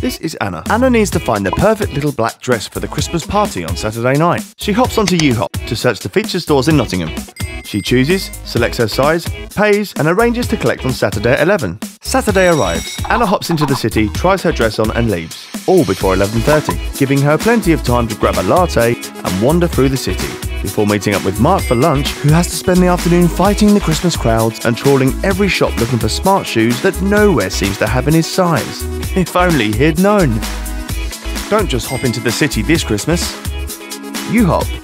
This is Anna. Anna needs to find the perfect little black dress for the Christmas party on Saturday night. She hops onto YOOHOPP to search the featured stores in Nottingham. She chooses, selects her size, pays, and arranges to collect on Saturday at 11. Saturday arrives. Anna hops into the city, tries her dress on, and leaves, all before 11.30, giving her plenty of time to grab a latte and wander through the city, before meeting up with Mark for lunch, who has to spend the afternoon fighting the Christmas crowds and trawling every shop looking for smart shoes that nowhere seems to have in his size. If only he'd known. Don't just hop into the city this Christmas. YOOHOPP